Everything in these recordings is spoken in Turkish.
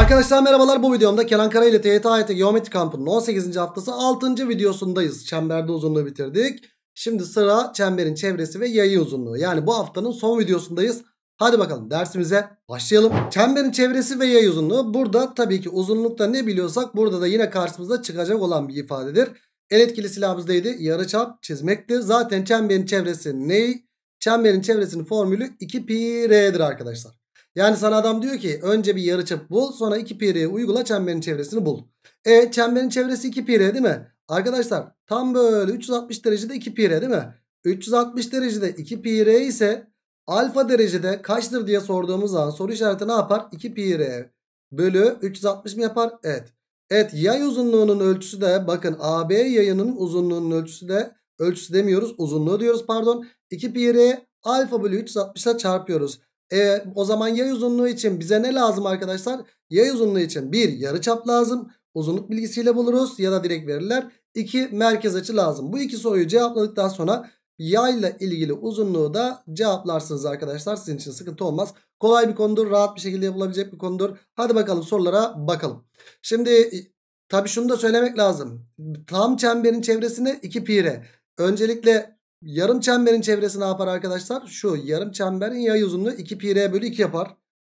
Arkadaşlar merhabalar bu videomda Kenan Kara ile TYT AYT Geometri Kampı'nın 18. haftası 6. videosundayız. Çemberde uzunluğu bitirdik. Şimdi sıra çemberin çevresi ve yayı uzunluğu. Yani bu haftanın son videosundayız. Hadi bakalım dersimize başlayalım. Çemberin çevresi ve yay uzunluğu. Burada tabii ki uzunlukta ne biliyorsak burada da yine karşımıza çıkacak olan bir ifadedir. El etkili silahımız neydi? Yarıçap çizmekti. Zaten çemberin çevresi ney? Çemberin çevresinin formülü 2 pi r'dir arkadaşlar. Yani sana adam diyor ki önce bir yarıçap bul sonra 2 pi uygula çemberin çevresini bul. E çemberin çevresi 2 pi değil mi? Arkadaşlar tam böyle 360 derecede 2 pi değil mi? 360 derecede 2 pi ise alfa derecede kaçtır diye sorduğumuz zaman soru işareti ne yapar? 2 pi bölü 360 mı yapar? Evet. Evet yay uzunluğunun ölçüsü de bakın AB yayının uzunluğunun ölçüsü de ölçüsü demiyoruz uzunluğu diyoruz pardon. 2 pi alfa bölü 360'a çarpıyoruz. E, o zaman yay uzunluğu için bize ne lazım arkadaşlar? Yay uzunluğu için bir yarıçap lazım. Uzunluk bilgisiyle buluruz ya da direkt verirler. 2 merkez açı lazım. Bu iki soruyu cevapladıktan sonra yayla ilgili uzunluğu da cevaplarsınız arkadaşlar. Sizin için sıkıntı olmaz. Kolay bir konudur. Rahat bir şekilde yapılabilecek bir konudur. Hadi bakalım sorulara bakalım. Şimdi tabii şunu da söylemek lazım. Tam çemberin çevresine 2 pi r. Öncelikle yarım çemberin çevresi ne yapar arkadaşlar? Şu yarım çemberin yay uzunluğu 2 pi r bölü 2 yapar.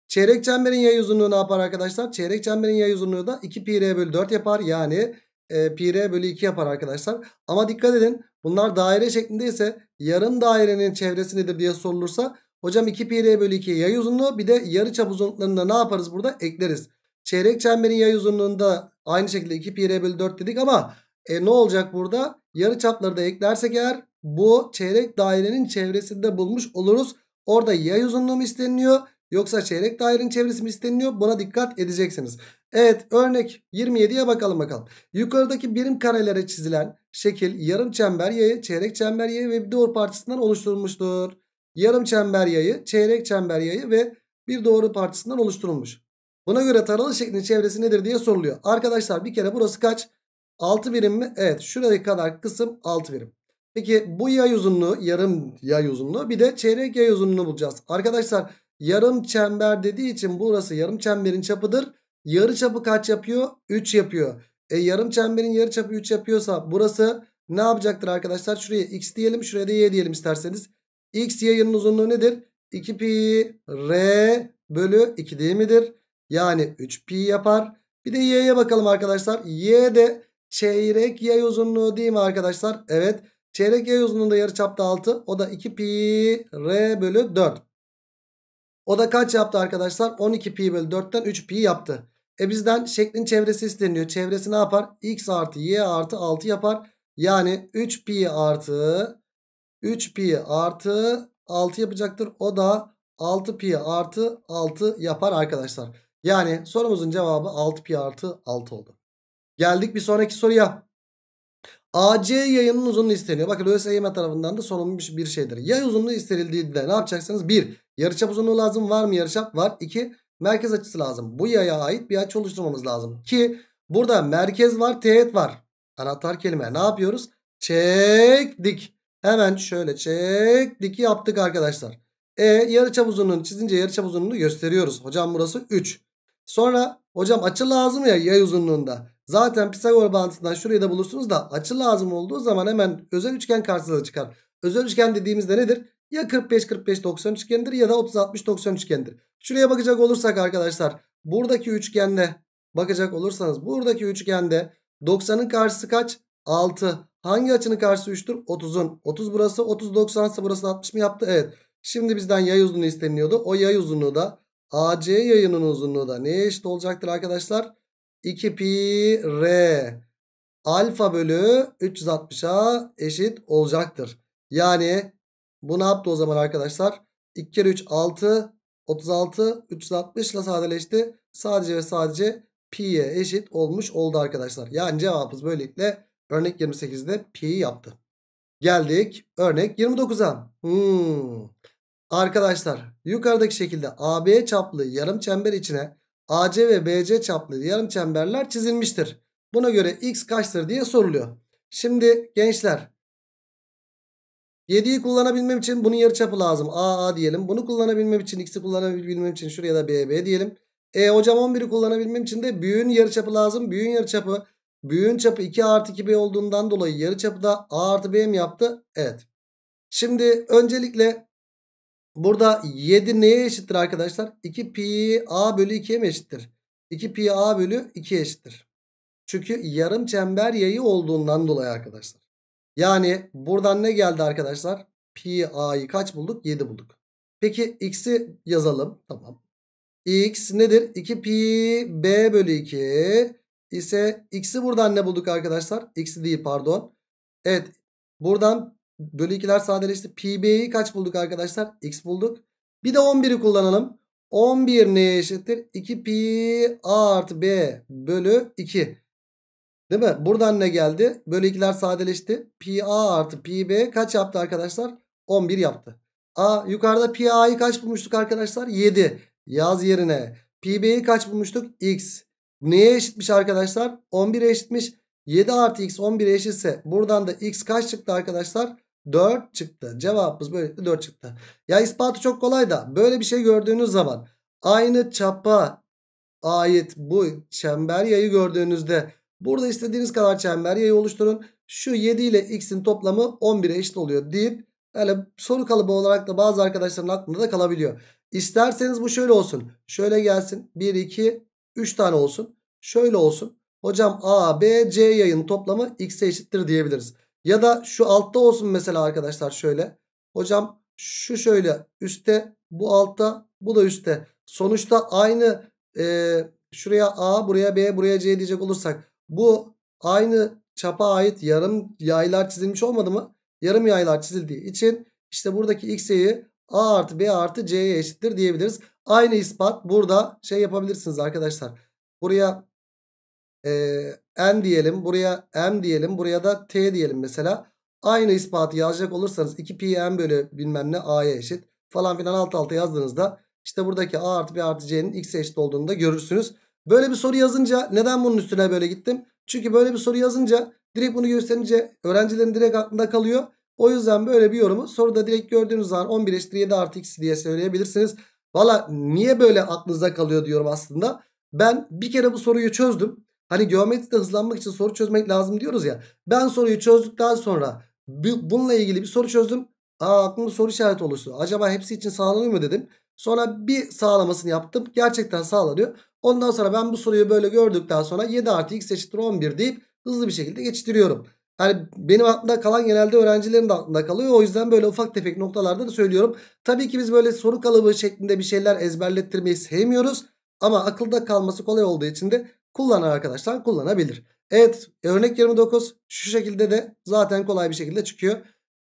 Çeyrek çemberin yay uzunluğu ne yapar arkadaşlar? Çeyrek çemberin yay uzunluğu da 2 pi r bölü 4 yapar. Yani e, pi r bölü 2 yapar arkadaşlar. Ama dikkat edin bunlar daire şeklindeyse yarım dairenin çevresi nedir diye sorulursa hocam 2 pi r bölü 2 yay uzunluğu bir de yarı çap uzunluklarında ne yaparız burada? Ekleriz. Çeyrek çemberin yay uzunluğunda aynı şekilde 2 pi r bölü 4 dedik ama e, ne olacak burada? Yarı çapları da eklersek eğer bu çeyrek dairenin çevresinde bulmuş oluruz. Orada yay uzunluğu mu isteniyor yoksa çeyrek dairenin çevresi mi isteniyor? Buna dikkat edeceksiniz. Evet örnek 27'ye bakalım bakalım. Yukarıdaki birim karelere çizilen şekil yarım çember yayı, çeyrek çember yayı ve bir doğru parçasından oluşturulmuştur. Yarım çember yayı, çeyrek çember yayı ve bir doğru parçasından oluşturulmuş. Buna göre taralı şeklin çevresi nedir diye soruluyor. Arkadaşlar bir kere burası kaç? 6 birim mi? Evet şuraya kadar kısım 6 birim. Peki bu yay uzunluğu yarım yay uzunluğu bir de çeyrek yay uzunluğunu bulacağız. Arkadaşlar yarım çember dediği için burası yarım çemberin çapıdır. Yarı çapı kaç yapıyor? 3 yapıyor. E yarım çemberin yarı çapı 3 yapıyorsa burası ne yapacaktır arkadaşlar? Şuraya x diyelim şuraya da y diyelim isterseniz. X yayının uzunluğu nedir? 2 pi r bölü 2 değil midir? Yani 3 pi yapar. Bir de y'ye bakalım arkadaşlar. Y de çeyrek yay uzunluğu değil mi arkadaşlar? Evet. Çeyrek yay uzunluğunda yarı çapta 6. O da 2 pi r bölü 4. O da kaç yaptı arkadaşlar? 12 pi bölü 4'ten 3 pi yaptı. E bizden şeklin çevresi isteniyor. Çevresi ne yapar? x artı y artı 6 yapar. Yani 3 pi artı 3 pi artı 6 yapacaktır. O da 6 pi artı 6 yapar arkadaşlar. Yani sorumuzun cevabı 6 pi artı 6 oldu. Geldik bir sonraki soruya. AC yayının uzunluğu isteniyor. Bakın ÖSYM tarafından da sorulmuş bir şeydir. Yay uzunluğu istenildiğinde ne yapacaksınız? 1. Yarıçap uzunluğu lazım. Var mı yarıçap? Var. 2. Merkez açısı lazım. Bu yaya ait bir açı oluşturmamız lazım. Ki burada merkez var, teğet var. Anahtar kelime. Ne yapıyoruz? Çektik. Hemen şöyle çektik yaptık arkadaşlar. E yarıçap uzunluğunu çizince yarıçap uzunluğunu gösteriyoruz. Hocam burası 3. Sonra hocam açı lazım ya yay uzunluğunda. Zaten Pisagor bağıntısından şurayı da bulursunuz da açı lazım olduğu zaman hemen özel üçgen karşınıza çıkar. Özel üçgen dediğimizde nedir? Ya 45-45-90 üçgendir ya da 30-60-90 üçgendir. Şuraya bakacak olursak arkadaşlar buradaki üçgende bakacak olursanız buradaki üçgende 90'ın karşısı kaç? 6. Hangi açının karşısı 3'tür? 30'un. 30 burası 30 90 ise burası 60 mı yaptı? Evet. Şimdi bizden yay uzunluğu isteniyordu. O yay uzunluğu da AC yayının uzunluğu da neye eşit olacaktır arkadaşlar? 2 pi r alfa bölü 360'a eşit olacaktır. Yani bu ne yaptı o zaman arkadaşlar? 2 kere 3 6 36 360 ile sadeleşti. Sadece ve sadece pi'ye eşit olmuş oldu arkadaşlar. Yani cevabımız böylelikle örnek 28'de pi yaptı. Geldik örnek 29'a. Hmm. Arkadaşlar yukarıdaki şekilde AB çaplı yarım çember içine AC ve BC çaplı yarım çemberler çizilmiştir. Buna göre x kaçtır diye soruluyor. Şimdi gençler 7'yi kullanabilmem için bunun yarıçapı lazım. AA diyelim. Bunu kullanabilmem için x'i kullanabilmem için şuraya da BB diyelim. E hocam 11'i kullanabilmem için de büyüğün yarıçapı lazım. Büyüğün yarıçapı büyüğün çapı 2 artı 2b olduğundan dolayı yarıçapı da a artı b mi yaptı? Evet. Şimdi öncelikle burada 7 neye eşittir arkadaşlar? 2 pi a bölü 2'ye mi eşittir? 2 pi a bölü 2'ye eşittir. Çünkü yarım çember yayı olduğundan dolayı arkadaşlar. Yani buradan ne geldi arkadaşlar? Pi a'yı kaç bulduk? 7 bulduk. Peki x'i yazalım. Tamam. x nedir? 2 pi b bölü 2 ise x'i buradan ne bulduk arkadaşlar? x'i değil pardon. Evet buradan bölü 2'ler sadeleşti. Pi b'yi kaç bulduk arkadaşlar? x bulduk. Bir de 11'i kullanalım. 11 neye eşittir? 2 pi artı b bölü 2. Değil mi? Buradan ne geldi? Bölü 2'ler sadeleşti. Pi a artı pi b kaç yaptı arkadaşlar? 11 yaptı. A yukarıda pi a'yı kaç bulmuştuk arkadaşlar? 7. Yaz yerine. Pi kaç bulmuştuk? X. Neye eşitmiş arkadaşlar? 11'e eşitmiş. 7 artı x 11'e eşitse buradan da x kaç çıktı arkadaşlar? 4 çıktı. Cevabımız böylelikle 4 çıktı. Ya ispatı çok kolay da böyle bir şey gördüğünüz zaman aynı çapa ait bu çember yayı gördüğünüzde burada istediğiniz kadar çember yayı oluşturun. Şu 7 ile x'in toplamı 11'e eşit oluyor deyip öyle soru kalıbı olarak da bazı arkadaşların aklında da kalabiliyor. İsterseniz bu şöyle olsun. Şöyle gelsin. 1, 2, 3 tane olsun. Şöyle olsun. Hocam A, B, C yayın toplamı x'e eşittir diyebiliriz. Ya da şu altta olsun mesela arkadaşlar şöyle. Hocam şu şöyle üstte bu altta bu da üstte. Sonuçta aynı e, şuraya A buraya B buraya C diyecek olursak bu aynı çapa ait yarım yaylar çizilmiş olmadı mı? Yarım yaylar çizildiği için işte buradaki x'yi A artı B artı C'ye eşittir diyebiliriz. Aynı ispat burada şey yapabilirsiniz arkadaşlar. Buraya e, n diyelim. Buraya m diyelim. Buraya da t diyelim mesela. Aynı ispatı yazacak olursanız 2 pi m bölü bilmem ne a'ya eşit falan filan alt alta yazdığınızda işte buradaki a artı b artı c'nin x'e eşit olduğunu da görürsünüz. Böyle bir soru yazınca neden bunun üstüne böyle gittim? Çünkü böyle bir soru yazınca direkt bunu gösterince öğrencilerin direkt aklında kalıyor. O yüzden böyle bir yorumu soruda direkt gördüğünüz zaman 11 eşittir 7 artı x diye söyleyebilirsiniz. Valla niye böyle aklınızda kalıyor diyorum aslında. Ben bir kere bu soruyu çözdüm. Hani geometride hızlanmak için soru çözmek lazım diyoruz ya. Ben soruyu çözdükten sonra bununla ilgili bir soru çözdüm. Aa aklımda soru işareti oluştu. Acaba hepsi için sağlanıyor mu dedim. Sonra bir sağlamasını yaptım. Gerçekten sağlanıyor. Ondan sonra ben bu soruyu böyle gördükten sonra 7 artı x eşittir 11 deyip hızlı bir şekilde geçiştiriyorum. Yani benim aklımda kalan genelde öğrencilerin de aklında kalıyor. O yüzden böyle ufak tefek noktalarda da söylüyorum. Tabii ki biz böyle soru kalıbı şeklinde bir şeyler ezberlettirmeyi sevmiyoruz. Ama akılda kalması kolay olduğu için de kullanan arkadaşlar kullanabilir. Evet örnek 29 şu şekilde de zaten kolay bir şekilde çıkıyor.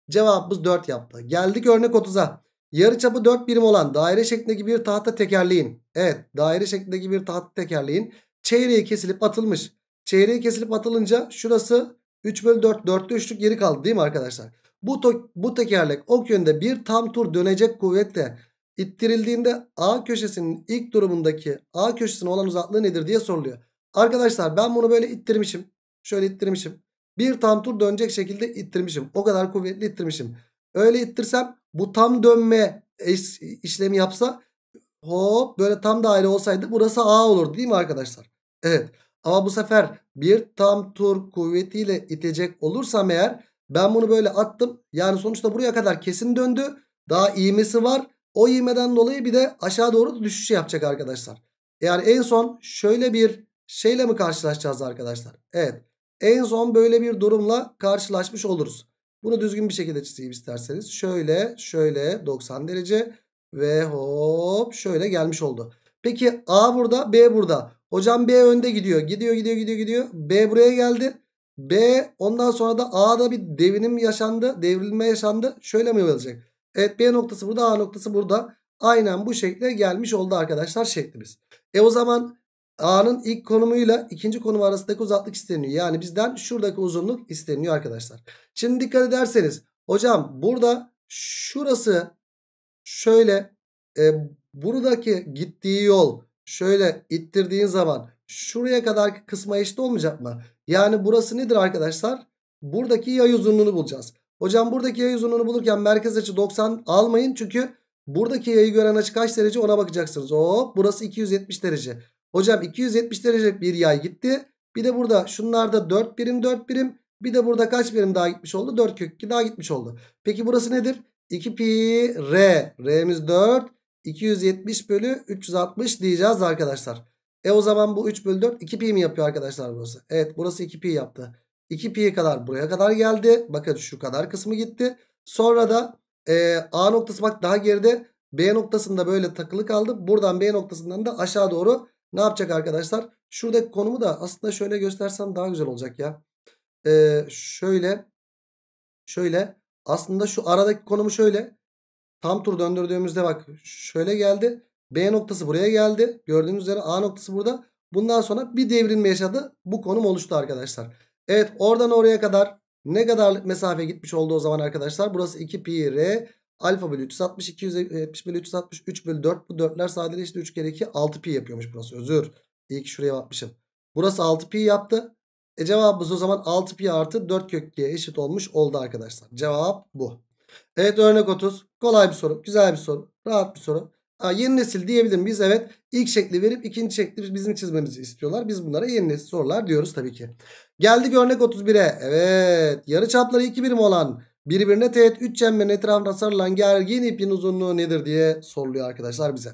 Cevabımız 4 yaptı. Geldik örnek 30'a. Yarıçapı 4 birim olan daire şeklindeki bir tahta tekerleğin. Evet daire şeklindeki bir tahta tekerleğin çeyreği kesilip atılmış. Çeyreği kesilip atılınca şurası 3 bölü 4 4'te 3'lük geri kaldı değil mi arkadaşlar? Bu, bu tekerlek ok yönde bir tam tur dönecek kuvvetle ittirildiğinde A köşesinin ilk durumundaki A köşesine olan uzaklığı nedir diye soruluyor. Arkadaşlar ben bunu böyle ittirmişim. Şöyle ittirmişim. Bir tam tur dönecek şekilde ittirmişim. O kadar kuvvetli ittirmişim. Öyle ittirsem bu tam dönme işlemi yapsa hop böyle tam daire olsaydı burası A olur değil mi arkadaşlar? Evet. Ama bu sefer bir tam tur kuvvetiyle itecek olursam eğer ben bunu böyle attım. Yani sonuçta buraya kadar kesin döndü. Daha iğmesi var. O iğmeden dolayı bir de aşağı doğru düşüş yapacak arkadaşlar. Yani en son şöyle bir şeyle mi karşılaşacağız arkadaşlar? Evet. En son böyle bir durumla karşılaşmış oluruz. Bunu düzgün bir şekilde çizeyim isterseniz. Şöyle şöyle 90 derece ve hop şöyle gelmiş oldu. Peki A burada B burada. Hocam B önde gidiyor. Gidiyor gidiyor gidiyor gidiyor. B buraya geldi. B ondan sonra da A'da bir devinim yaşandı. Devrilme yaşandı. Şöyle mi olacak? Evet B noktası burada A noktası burada. Aynen bu şekilde gelmiş oldu arkadaşlar şeklimiz. E o zaman A'nın ilk konumuyla ikinci konum arasındaki uzaklık isteniyor. Yani bizden şuradaki uzunluk isteniyor arkadaşlar. Şimdi dikkat ederseniz hocam burada şurası şöyle e, buradaki gittiği yol şöyle ittirdiğin zaman şuraya kadar kısma eşit olmayacak mı? Yani burası nedir arkadaşlar? Buradaki yay uzunluğunu bulacağız. Hocam buradaki yay uzunluğunu bulurken merkez açı 90 almayın çünkü Buradaki yayı gören açı kaç derece ona bakacaksınız. Hop burası 270 derece. Hocam 270 derece bir yay gitti. Bir de burada şunlarda 4 birim 4 birim. Bir de burada kaç birim daha gitmiş oldu? 4 kök 2 daha gitmiş oldu. Peki burası nedir? 2 pi r. R'miz 4. 270 bölü 360 diyeceğiz arkadaşlar. E o zaman bu 3 bölü 4 2 pi mi yapıyor arkadaşlar burası? Evet burası 2 pi yaptı. 2 pi'ye kadar buraya kadar geldi. Bakın şu kadar kısmı gitti. Sonra da e, A noktası bak daha geride. B noktasında böyle takılı kaldı. Buradan B noktasından da aşağı doğru ne yapacak arkadaşlar? Şuradaki konumu da aslında şöyle göstersem daha güzel olacak ya. E, şöyle şöyle aslında şu aradaki konumu şöyle. Tam tur döndürdüğümüzde bak şöyle geldi. B noktası buraya geldi. Gördüğünüz üzere A noktası burada. Bundan sonra bir devrilme yaşadı. Bu konum oluştu arkadaşlar. Evet oradan oraya kadar ne kadar mesafe gitmiş oldu o zaman arkadaşlar? Burası 2 pi r alfa bölü 360 270 bölü 360 3 bölü 4 bu 4'ler sadeleşti 3 kere 2 6 pi yapıyormuş burası özür. İyi ki şuraya bakmışım. Burası 6 pi yaptı. E cevabımız o zaman 6 pi artı 4 kök 2'ye eşit olmuş oldu arkadaşlar. Cevap bu. Evet örnek 30. Kolay bir soru. Güzel bir soru. Rahat bir soru. Ha, yeni nesil diyebilir miyiz? Evet. İlk şekli verip ikinci şekli bizim çizmemizi istiyorlar. Biz bunlara yeni nesil sorular diyoruz tabii ki. Geldik örnek 31'e. Evet. Yarı çapları 2 birim olan birbirine teğet 3 çemberin etrafında sarılan gergin ipin uzunluğu nedir diye soruluyor arkadaşlar bize.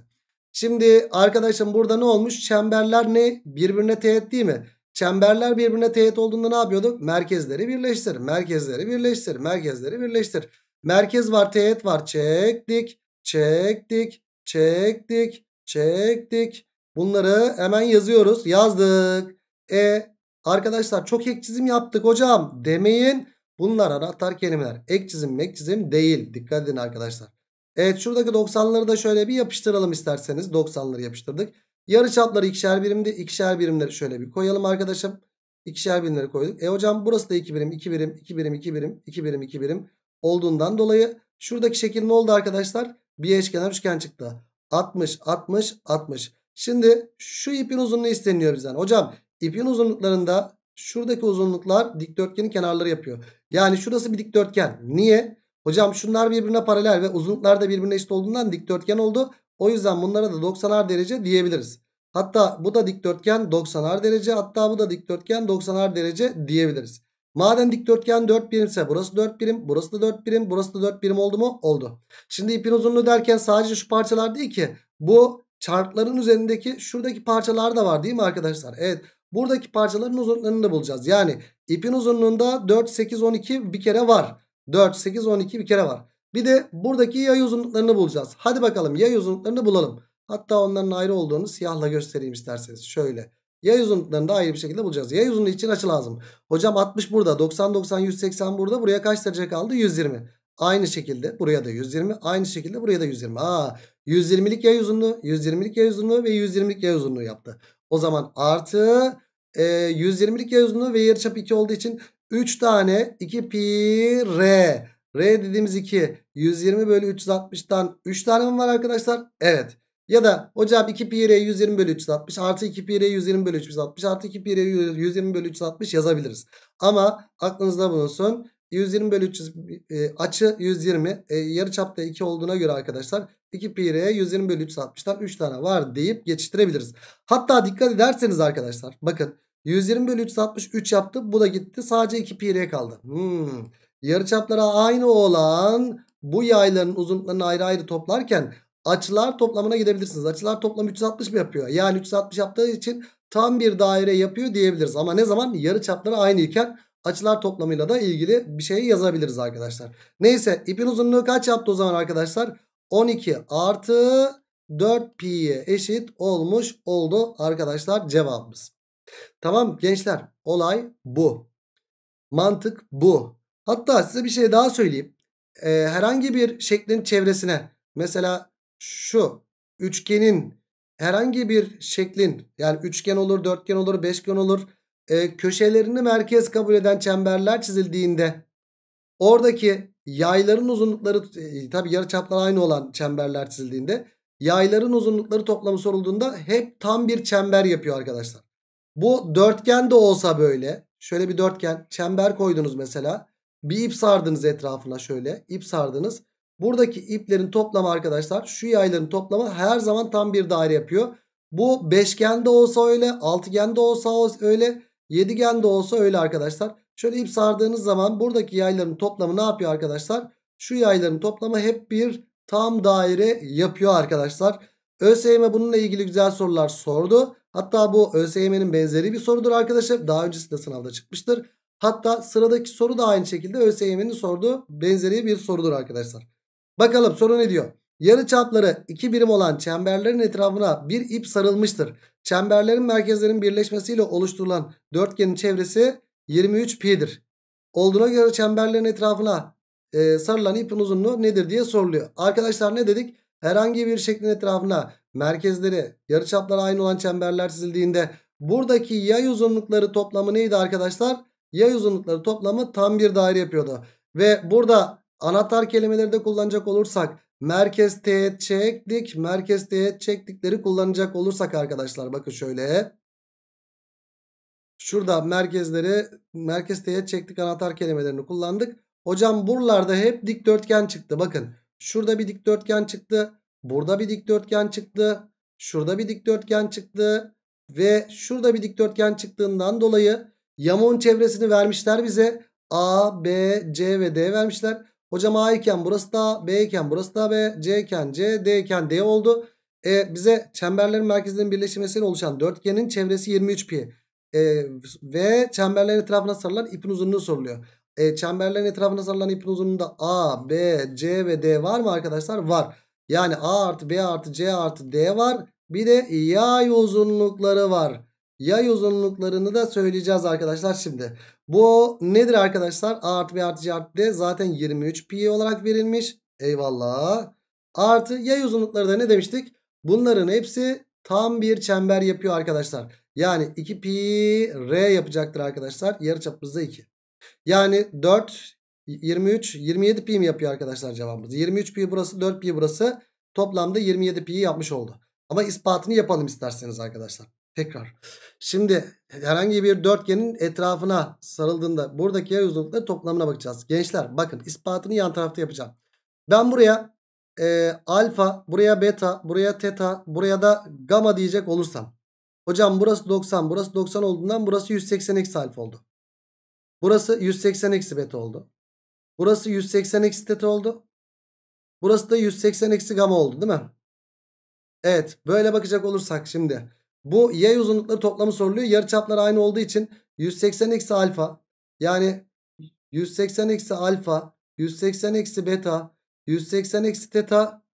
Şimdi arkadaşım burada ne olmuş? Çemberler ne? Birbirine teğet değil mi? Çemberler birbirine teğet olduğunda ne yapıyorduk? Merkezleri birleştir. Merkezleri birleştir. Merkezleri birleştir. Merkez var teğet var. Çektik. Çektik. Çektik. Çektik. Bunları hemen yazıyoruz. Yazdık. E arkadaşlar çok ek çizim yaptık hocam demeyin. Bunlar anahtar kelimeler. Ek çizim mek çizim değil. Dikkat edin arkadaşlar. Evet şuradaki 90'ları da şöyle bir yapıştıralım isterseniz. 90'ları yapıştırdık. Yarı çapları ikişer birimdi. İkişer birimleri şöyle bir koyalım arkadaşım. İkişer birimleri koyduk. E hocam burası da 2 birim, 2 birim, 2 birim, 2 birim, 2 birim, 2 birim olduğundan dolayı şuradaki şekil ne oldu arkadaşlar? Bir eşkenar üçgen çıktı. 60, 60, 60. Şimdi şu ipin uzunluğu isteniyor bizden. Hocam ipin uzunluklarında şuradaki uzunluklar dikdörtgenin kenarları yapıyor. Yani şurası bir dikdörtgen. Niye? Hocam şunlar birbirine paralel ve uzunluklar da birbirine eşit olduğundan dikdörtgen oldu. O yüzden bunlara da 90'ar derece diyebiliriz. Hatta bu da dikdörtgen 90'ar derece hatta bu da dikdörtgen 90'ar derece diyebiliriz. Madem dikdörtgen 4 birimse burası 4 birim burası da 4 birim burası da 4 birim oldu mu? Oldu. Şimdi ipin uzunluğu derken sadece şu parçalar değil ki bu çarkların üzerindeki şuradaki parçalar da var değil mi arkadaşlar? Evet buradaki parçaların uzunluklarını da bulacağız. Yani ipin uzunluğunda 4, 8, 12 bir kere var. 4, 8, 12 bir kere var. Bir de buradaki yay uzunluklarını bulacağız. Hadi bakalım yay uzunluklarını bulalım. Hatta onların ayrı olduğunu siyahla göstereyim isterseniz. Şöyle. Yay uzunluklarını da ayrı bir şekilde bulacağız. Yay uzunluğu için açı lazım. Hocam 60 burada. 90, 90, 180 burada. Buraya kaç derece kaldı? 120. Aynı şekilde buraya da 120. Aynı şekilde buraya da 120. Aa, 120'lik yay uzunluğu, 120'lik yay uzunluğu ve 120'lik yay uzunluğu yaptı. O zaman artı e, 120'lik yay uzunluğu ve yarıçap 2 olduğu için 3 tane 2 pi r. R dediğimiz 2. 120 bölü 360'tan 3 tane mi var arkadaşlar? Evet. Ya da hocam 2 pi r 120 bölü 360 artı 2 pi r 120 bölü 360 artı 2 pi r 120 bölü 360 yazabiliriz. Ama aklınızda bulunsun. 120 bölü 300 e, açı 120 e, yarı çapta 2 olduğuna göre arkadaşlar 2 pi r 120 bölü 360'tan 3 tane var deyip geçiştirebiliriz. Hatta dikkat ederseniz arkadaşlar bakın 120 bölü 363 yaptı bu da gitti sadece 2 pi r kaldı. Hmm. Yarıçaplara aynı olan bu yayların uzunluklarını ayrı ayrı toplarken açılar toplamına gidebilirsiniz. Açılar toplam 360 mı yapıyor? Yani 360 yaptığı için tam bir daire yapıyor diyebiliriz. Ama ne zaman yarı çapları aynı iken açılar toplamıyla da ilgili bir şey yazabiliriz arkadaşlar. Neyse ipin uzunluğu kaç yaptı o zaman arkadaşlar? 12 artı 4 pi'ye eşit olmuş oldu arkadaşlar cevabımız. Tamam gençler olay bu. Mantık bu. Hatta size bir şey daha söyleyeyim. Ee, herhangi bir şeklin çevresine mesela şu üçgenin herhangi bir şeklin yani üçgen olur, dörtgen olur, beşgen olur e, köşelerini merkez kabul eden çemberler çizildiğinde oradaki yayların uzunlukları e, tabi yarıçaplar aynı olan çemberler çizildiğinde yayların uzunlukları toplamı sorulduğunda hep tam bir çember yapıyor arkadaşlar. Bu dörtgen de olsa böyle şöyle bir dörtgen çember koydunuz mesela bir ip sardınız etrafına şöyle ip sardınız Buradaki iplerin toplamı arkadaşlar şu yayların toplamı her zaman tam bir daire yapıyor. Bu beşgende olsa öyle, altıgende olsa öyle, yedigende olsa öyle arkadaşlar. Şöyle ip sardığınız zaman buradaki yayların toplamı ne yapıyor arkadaşlar? Şu yayların toplamı hep bir tam daire yapıyor arkadaşlar. ÖSYM bununla ilgili güzel sorular sordu. Hatta bu ÖSYM'nin benzeri bir sorudur arkadaşlar. Daha öncesinde sınavda çıkmıştır. Hatta sıradaki soru da aynı şekilde ÖSYM'nin sorduğu benzeri bir sorudur arkadaşlar. Bakalım soru ne diyor? Yarı çapları 2 birim olan çemberlerin etrafına bir ip sarılmıştır. Çemberlerin merkezlerin birleşmesiyle oluşturulan dörtgenin çevresi 23 pi'dir. Olduğuna göre çemberlerin etrafına e, sarılan ipin uzunluğu nedir diye soruluyor. Arkadaşlar ne dedik? Herhangi bir şeklin etrafına merkezleri yarıçapları aynı olan çemberler çizildiğinde buradaki yay uzunlukları toplamı neydi arkadaşlar? Yay uzunlukları toplamı tam bir daire yapıyordu. Ve burada anahtar kelimeleri de kullanacak olursak merkez teğet çektik. Merkez teğet çektikleri kullanacak olursak arkadaşlar bakın şöyle. Şurada merkezleri merkez teğet çektik anahtar kelimelerini kullandık. Hocam buralarda hep dikdörtgen çıktı. Bakın şurada bir dikdörtgen çıktı. Burada bir dikdörtgen çıktı. Şurada bir dikdörtgen çıktı. Ve şurada bir dikdörtgen çıktığından dolayı yamuğun çevresini vermişler bize. A, B, C ve D vermişler. Hocam A iken burası da B iken burası da B, C iken C, D iken D oldu. E, bize çemberlerin merkezlerinin birleşmesiyle oluşan dörtgenin çevresi 23 pi. E, ve çemberlerin etrafına sarılan ipin uzunluğu soruluyor. E, çemberlerin etrafına sarılan ipin uzunluğunda A, B, C ve D var mı arkadaşlar? Var. Yani A artı B artı C artı D var. Bir de yay uzunlukları var. Yay uzunluklarını da söyleyeceğiz arkadaşlar şimdi. Bu nedir arkadaşlar? A artı B artı C artı D zaten 23 pi olarak verilmiş. Eyvallah. Artı yay uzunlukları da ne demiştik? Bunların hepsi tam bir çember yapıyor arkadaşlar. Yani 2 pi r yapacaktır arkadaşlar. Yarıçapımız da 2. Yani 4 23 27 pi mi yapıyor arkadaşlar cevabımız? 23 pi burası 4 pi burası. Toplamda 27 pi yapmış oldu. Ama ispatını yapalım isterseniz arkadaşlar. Tekrar. Şimdi herhangi bir dörtgenin etrafına sarıldığında buradaki yer uzunlukları toplamına bakacağız. Gençler bakın ispatını yan tarafta yapacağım. Ben buraya e, alfa, buraya beta, buraya teta, buraya da gamma diyecek olursam. Hocam burası 90, burası 90 olduğundan burası 180 eksi alfa oldu. Burası 180 eksi beta oldu. Burası 180 eksi teta oldu. Burası da 180 eksi gamma oldu değil mi? Evet böyle bakacak olursak şimdi. Bu yay uzunlukları toplamı soruluyor. Yarıçaplar aynı olduğu için 180 eksi alfa yani 180 eksi alfa 180 eksi beta 180 eksi teta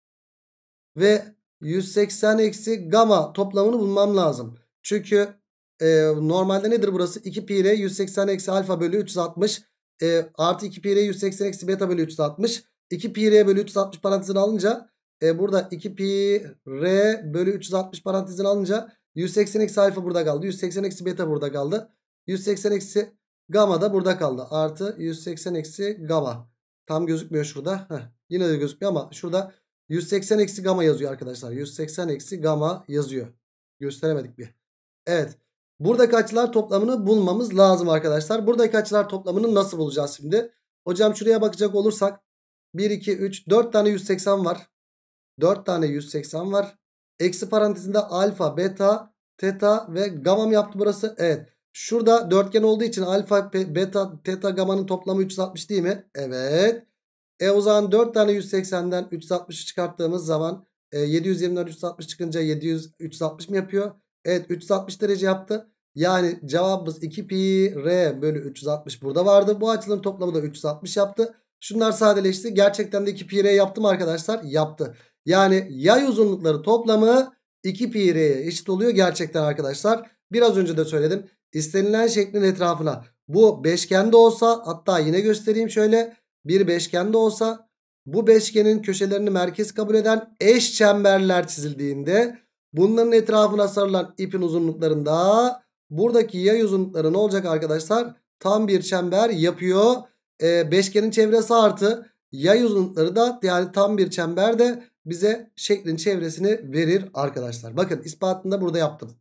ve 180 eksi gamma toplamını bulmam lazım. Çünkü e, normalde nedir burası? 2 pi r 180 eksi alfa bölü 360 e, artı 2 pi r 180 eksi beta bölü 360 2 pi r bölü 360 parantezini alınca e, burada 2 pi r bölü 360 parantezini alınca 180 eksi alfa burada kaldı. 180 eksi beta burada kaldı. 180 eksi gamma da burada kaldı. Artı 180 eksi gamma. Tam gözükmüyor şurada. Heh, yine de gözükmüyor ama şurada 180 eksi gamma yazıyor arkadaşlar. 180 eksi gamma yazıyor. Gösteremedik bir. Evet. Buradaki açılar toplamını bulmamız lazım arkadaşlar. Buradaki açılar toplamını nasıl bulacağız şimdi? Hocam şuraya bakacak olursak 1, 2, 3, 4 tane 180 var. 4 tane 180 var. Eksi parantezinde alfa, beta, teta ve gamma mı yaptı burası? Evet. Şurada dörtgen olduğu için alfa, beta, teta, gamma'nın toplamı 360 değil mi? Evet. E o zaman 4 tane 180'den 360'ı çıkarttığımız zaman e, 720'den 360 çıkınca 700 360 mı yapıyor? Evet 360 derece yaptı. Yani cevabımız 2 pi r bölü 360 burada vardı. Bu açıların toplamı da 360 yaptı. Şunlar sadeleşti. Gerçekten de 2 pi r yaptım arkadaşlar. Yaptı. Yani yay uzunlukları toplamı 2 pi r'ye eşit oluyor gerçekten arkadaşlar. Biraz önce de söyledim. İstenilen şeklin etrafına bu beşgende olsa hatta yine göstereyim şöyle. Bir beşgende olsa bu beşgenin köşelerini merkez kabul eden eş çemberler çizildiğinde bunların etrafına sarılan ipin uzunluklarında buradaki yay uzunlukları ne olacak arkadaşlar? Tam bir çember yapıyor. Ee, beşgenin çevresi artı yay uzunlukları da yani tam bir çember de bize şeklin çevresini verir arkadaşlar. Bakın ispatını da burada yaptım.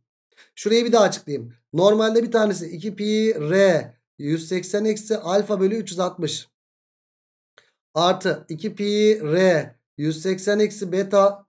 Şurayı bir daha açıklayayım. Normalde bir tanesi 2 pi r 180 eksi alfa bölü 360. Artı 2 pi r 180 eksi beta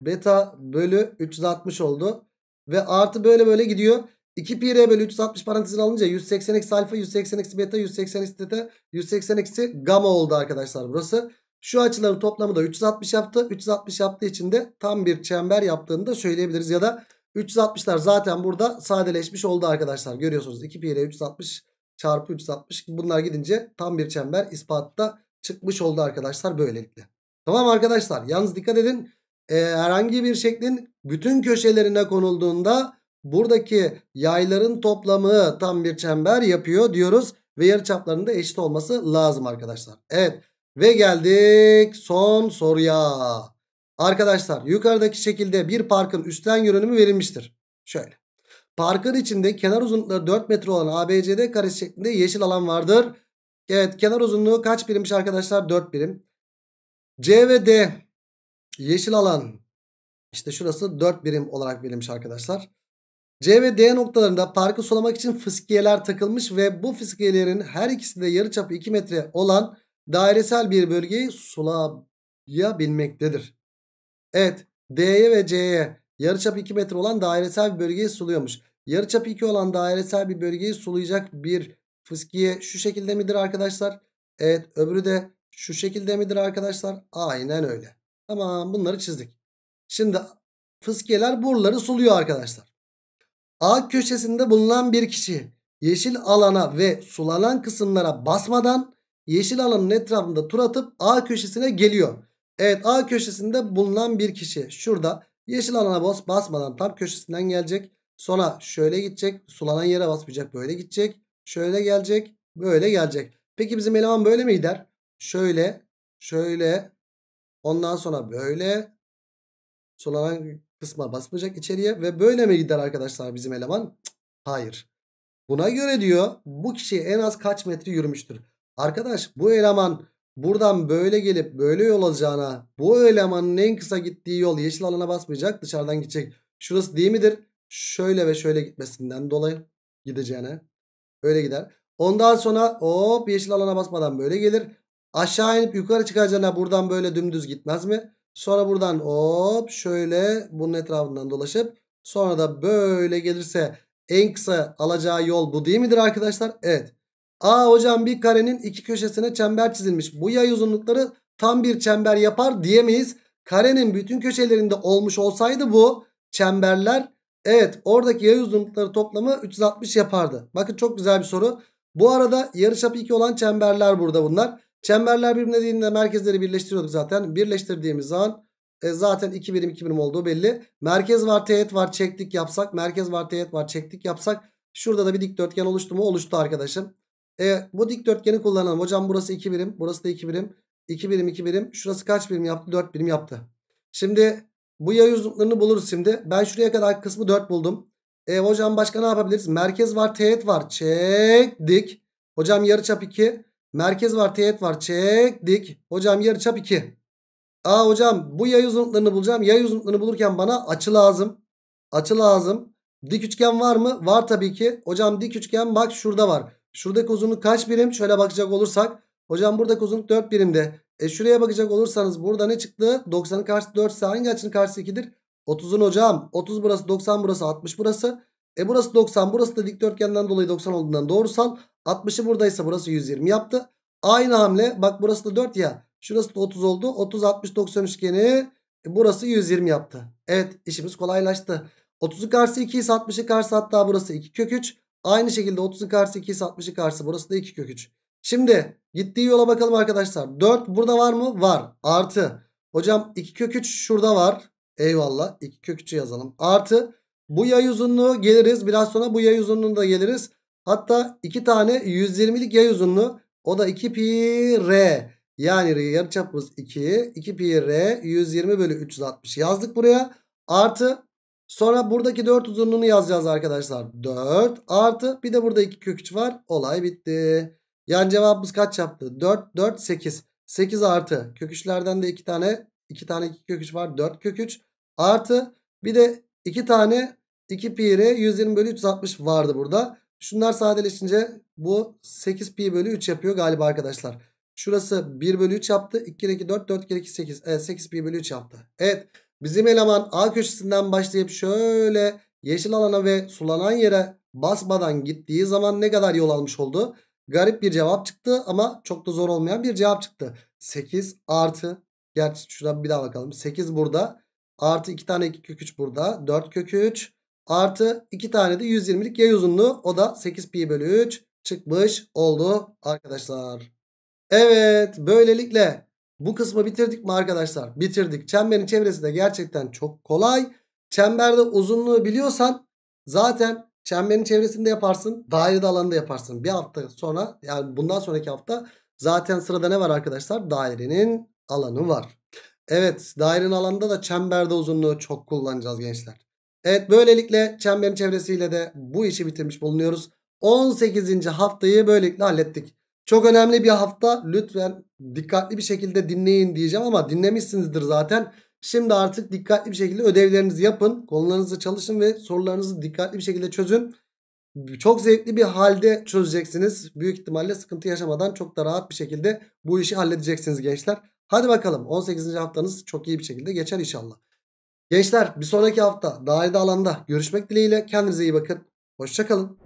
beta bölü 360 oldu. Ve artı böyle böyle gidiyor. 2 pi r bölü 360 parantezine alınca 180 eksi alfa 180 eksi beta 180 eksi teta 180 eksi gamma oldu arkadaşlar burası. Şu açıların toplamı da 360 yaptı. 360 yaptığı için de tam bir çember yaptığını da söyleyebiliriz. Ya da 360'lar zaten burada sadeleşmiş oldu arkadaşlar. Görüyorsunuz 2 pi r 360 çarpı 360 bunlar gidince tam bir çember ispatta çıkmış oldu arkadaşlar böylelikle. Tamam arkadaşlar yalnız dikkat edin e, herhangi bir şeklin bütün köşelerine konulduğunda buradaki yayların toplamı tam bir çember yapıyor diyoruz. Ve yarıçaplarının da eşit olması lazım arkadaşlar. Evet ve geldik son soruya. Arkadaşlar yukarıdaki şekilde bir parkın üstten görünümü verilmiştir. Şöyle. Parkın içinde kenar uzunlukları 4 metre olan ABCD karesi şeklinde yeşil alan vardır. Evet kenar uzunluğu kaç birimmiş arkadaşlar? 4 birim. C ve D yeşil alan işte şurası 4 birim olarak verilmiş arkadaşlar. C ve D noktalarında parkı sulamak için fıskiyeler takılmış ve bu fıskiyelerin her ikisi de yarıçapı 2 metre olan dairesel bir bölgeyi sulayabilmektedir. Evet D'ye ve C'ye yarıçapı 2 metre olan dairesel bir bölgeyi suluyormuş. Yarıçapı 2 olan dairesel bir bölgeyi sulayacak bir fıskiye şu şekilde midir arkadaşlar? Evet öbürü de şu şekilde midir arkadaşlar? Aynen öyle. Tamam bunları çizdik. Şimdi fıskiyeler buraları suluyor arkadaşlar. A köşesinde bulunan bir kişi yeşil alana ve sulanan kısımlara basmadan yeşil alanın etrafında tur atıp A köşesine geliyor. Evet A köşesinde bulunan bir kişi şurada yeşil alana bas basmadan tam köşesinden gelecek. Sonra şöyle gidecek sulanan yere basmayacak böyle gidecek. Şöyle gelecek böyle gelecek. Peki bizim eleman böyle mi gider? Şöyle şöyle ondan sonra böyle sulanan kısma basmayacak içeriye ve böyle mi gider arkadaşlar bizim eleman? Hayır. Buna göre diyor bu kişi en az kaç metre yürümüştür? Arkadaş bu eleman buradan böyle gelip böyle yol alacağına bu elemanın en kısa gittiği yol yeşil alana basmayacak dışarıdan gidecek. Şurası değil midir? Şöyle ve şöyle gitmesinden dolayı gideceğine. Öyle gider. Ondan sonra hop yeşil alana basmadan böyle gelir. Aşağı inip yukarı çıkacağına buradan böyle dümdüz gitmez mi? Sonra buradan hop şöyle bunun etrafından dolaşıp sonra da böyle gelirse en kısa alacağı yol bu değil midir arkadaşlar? Evet. Aa hocam bir karenin iki köşesine çember çizilmiş. Bu yay uzunlukları tam bir çember yapar diyemeyiz. Karenin bütün köşelerinde olmuş olsaydı bu çemberler evet oradaki yay uzunlukları toplamı 360 yapardı. Bakın çok güzel bir soru. Bu arada yarıçapı 2 olan çemberler burada bunlar. Çemberler birbirine değdiğinde merkezleri birleştiriyorduk zaten. Birleştirdiğimiz zaman e, zaten 2 birim 2 birim olduğu belli. Merkez var teğet var çektik yapsak. Merkez var teğet var çektik yapsak. Şurada da bir dikdörtgen oluştu mu? Oluştu arkadaşım. E, bu dikdörtgeni kullanalım. Hocam burası 2 birim. Burası da 2 birim. 2 birim 2 birim. Şurası kaç birim yaptı? 4 birim yaptı. Şimdi bu yay uzunluklarını buluruz şimdi. Ben şuraya kadar kısmı 4 buldum. E, hocam başka ne yapabiliriz? Merkez var teğet var. Çektik. Hocam yarıçap 2. Merkez var teğet var. Çektik. Hocam yarıçap 2. Aa hocam bu yay uzunluklarını bulacağım. Yay uzunluklarını bulurken bana açı lazım. Açı lazım. Dik üçgen var mı? Var tabii ki. Hocam dik üçgen bak şurada var. Şuradaki uzunluk kaç birim? Şöyle bakacak olursak. Hocam buradaki uzunluk 4 birimde. E şuraya bakacak olursanız burada ne çıktı? 90'ın karşısı 4 ise hangi açının karşısı 2'dir? 30'un hocam. 30 burası 90 burası 60 burası. E burası 90 burası da dikdörtgenden dolayı 90 olduğundan doğrusal. 60'ı buradaysa burası 120 yaptı. Aynı hamle bak burası da 4 ya. Şurası da 30 oldu. 30 60 90 üçgeni e burası 120 yaptı. Evet işimiz kolaylaştı. 30'un karşısı 2 ise 60'ın karşısı hatta burası 2 kök 3. Aynı şekilde 30'un karşısı 2 ise 60'ın karşısı burası da 2 kök 3. Şimdi gittiği yola bakalım arkadaşlar. 4 burada var mı? Var. Artı. Hocam 2 kök 3 şurada var. Eyvallah. 2 kök 3'ü yazalım. Artı. Bu yay uzunluğu geliriz. Biraz sonra bu yay uzunluğunu da geliriz. Hatta 2 tane 120'lik yay uzunluğu. O da 2 pi r. Yani yarıçapımız 2. 2 pi r 120 bölü 360 yazdık buraya. Artı sonra buradaki 4 uzunluğunu yazacağız arkadaşlar. 4 artı bir de burada 2 kök 3 var. Olay bitti. Yani cevabımız kaç yaptı? 4 4 8. 8 artı kök 3'lerden de 2 tane 2 tane 2 kök 3 var. 4 kök 3 artı bir de 2 tane 2 pi r 120 bölü 360 vardı burada. Şunlar sadeleşince bu 8 pi bölü 3 yapıyor galiba arkadaşlar. Şurası 1 bölü 3 yaptı. 2 kere 2 4 4 kere 2 8. Evet 8 1 bölü 3 yaptı. Evet bizim eleman A köşesinden başlayıp şöyle yeşil alana ve sulanan yere basmadan gittiği zaman ne kadar yol almış oldu? Garip bir cevap çıktı ama çok da zor olmayan bir cevap çıktı. 8 artı gerçi şurada bir daha bakalım. 8 burada artı 2 tane 2 kök 3 burada 4 kök 3 artı 2 tane de 120'lik yay uzunluğu o da 8 pi bölü 3 çıkmış oldu arkadaşlar. Evet böylelikle bu kısmı bitirdik mi arkadaşlar? Bitirdik. Çemberin çevresi de gerçekten çok kolay. Çemberde uzunluğu biliyorsan zaten çemberin çevresinde yaparsın. Dairede alanında yaparsın. Bir hafta sonra yani bundan sonraki hafta zaten sırada ne var arkadaşlar? Dairenin alanı var. Evet dairenin alanında da çemberde uzunluğu çok kullanacağız gençler. Evet böylelikle çemberin çevresiyle de bu işi bitirmiş bulunuyoruz. 18. haftayı böylelikle hallettik. Çok önemli bir hafta. Lütfen dikkatli bir şekilde dinleyin diyeceğim ama dinlemişsinizdir zaten. Şimdi artık dikkatli bir şekilde ödevlerinizi yapın. Konularınızı çalışın ve sorularınızı dikkatli bir şekilde çözün. Çok zevkli bir halde çözeceksiniz. Büyük ihtimalle sıkıntı yaşamadan çok da rahat bir şekilde bu işi halledeceksiniz gençler. Hadi bakalım 18. haftanız çok iyi bir şekilde geçer inşallah. Gençler bir sonraki hafta dairede alanda görüşmek dileğiyle kendinize iyi bakın. Hoşçakalın.